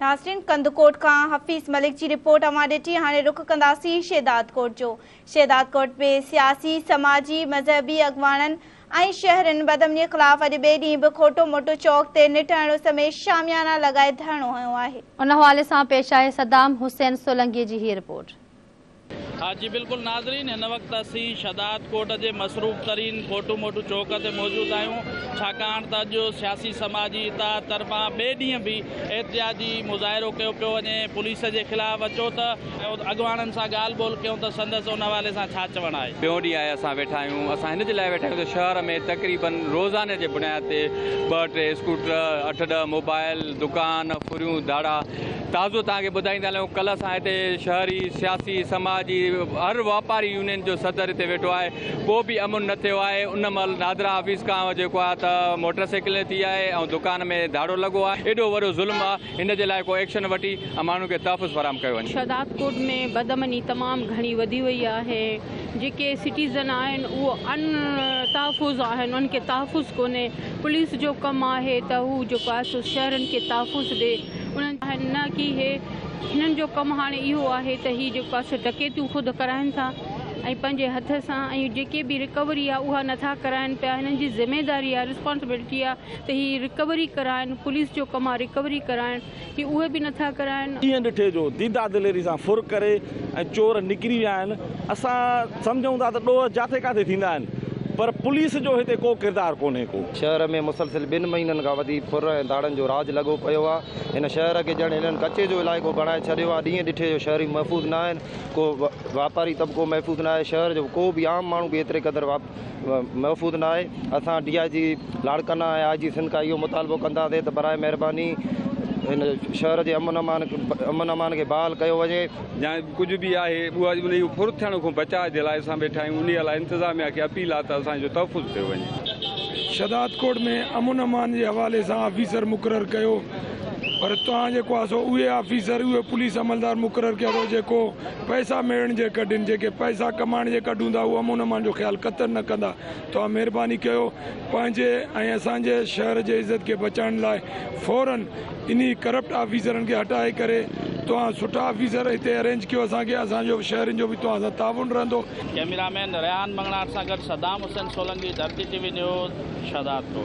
नासरीन कंदकोट का हफीज मलिक की रिपोर्ट अव दिखी हाँ रुख कदी शेदाद कोट जो शेदाद कोट में सियासी समाजी मजहबी अगवाणन शहर बदमी के खिलाफ अज बे ढी भी खोटो मोटो चौक से निटण समेत शामियाना लगाए धरण हो पेश है सदाम हुसैन सोलंगी की रिपोर्ट हा जी बिल्कुलु नाज़रीन हिन वक़्तु असीं शदातक कोट जे मसरूफ़ तरीन खोटू मोटू चौक ते मौजूदु आहियूं छाकाणि त अॼु सियासी समाजी ता तरफ़ां ॿिए ॾींहं बि एहतियाती मुज़ाहिरो कयो पियो वञे पुलिस जे ख़िलाफ़ु अचो त अॻुवाणनि सां ॻाल्हि ॿोल कयूं त संदसि उन हवाले सां छा चवणु आहे ॿियों ॾींहुं आहे असां वेठा आहियूं असां हिन जे लाइ वेठा आहियूं त शहर में तक़रीबन रोज़ाने जे बुनियाद ते ॿ टे स्कूटर अठ ॾह मोबाइल दुकान फुरियूं धाड़ा ताज़ो तव्हांखे ॿुधाईंदा हलूं कल्ह असां हिते शहरी सियासी समाजी हर वापारी यूनियन जो सदर हिते वेठो आहे को बि अमन न थियो आहे उन महिल नादरा ऑफ़िस खां जेको आहे त थी आहे ऐं दुकान में धाड़ो लॻो आहे एॾो वॾो ज़ुल्म आहे हिन जे लाइ को एक्शन वठी ऐं खे तहफ़ुज़ फराम कयो वञे में बदमनी तमामु घणी वधी वई आहे जेके सिटीज़न आहिनि उहो अन तहफ़ुज़ आहिनि उन्हनि खे तहफ़ुज़ कोन्हे पुलिस जो कमु आहे त हू जेको आहे सो शहरनि खे इहे हिननि जो कमु हाणे इहो आहे त हीउ जेको आहे डकेतियूं खुदि कराइनि था ऐं पंहिंजे हथ सां ऐं जेके बि रिकवरी आहे उहा नथा कराइनि पिया हिननि जी ज़िमेदारी आहे रिस्पोंसिबिलिटी आहे त हीअ रिकवरी कराइनि पुलिस जो कमु आहे रिकवरी कराइनि की उहे बि नथा कराइनि जो दीदा दिलेरी सां फुर करे ऐं चोर निकिरी विया आहिनि असां सम्झूं था त ॾोह किथे थींदा आहिनि पर पुलिस जो हिते को किरदारु कोन्हे को शहर में मुसलसिल ॿिनि महीननि खां वधीक फुर ऐं दाड़नि जो राज लॻो पियो आहे हिन शहर खे ॼण हिननि कचे जो इलाइक़ो बणाए छॾियो आहे ॾींहं ॾिठे जो शहरी महफ़ूज़ नाहिनि को वापारी तबिको महफ़ूज़ न आहे शहर जो को बि आम माण्हू बि एतिरे क़दुरु वाप महफ़ूज़ न आहे असां डी आई जी लाड़कना ऐं आई जी सिंध खां इहो मुतालबो कंदासीं त बराए महिरबानी हिन शहर जे अमन अमान अमन अमान खे बहाल कयो वञे या कुझु बि आहे उहा अॼु फुर थियण खां बचाव जे लाइ असां वेठा आहियूं उन लाइ इंतिज़ामिया खे अपील आहे त असांजो तहफ़ुज़ कयो वञे शदाबकोट में अमन अमान जे हवाले सां ऑफिसर मुक़ररु कयो पर तव्हां जेको आहे उहे ऑफिसर उहे पुलिस अमलदार मुक़ररु कयूं जेको पैसा मिलण जे कॾहिं जेके पैसा कमाइण जे कॾहिं हूंदा उहे अमून जो ख़्यालु क़तर न कंदा तव्हां महिरबानी कयो पंहिंजे ऐं असांजे शहर जे इज़त खे बचाइण लाइ फौरन इन करप्ट ऑफिसरनि खे हटाए करे तव्हां सुठा ऑफिसर हिते अरेंज कयो असांखे असांजो शहरनि जो बि तव्हां सां तावन रहंदो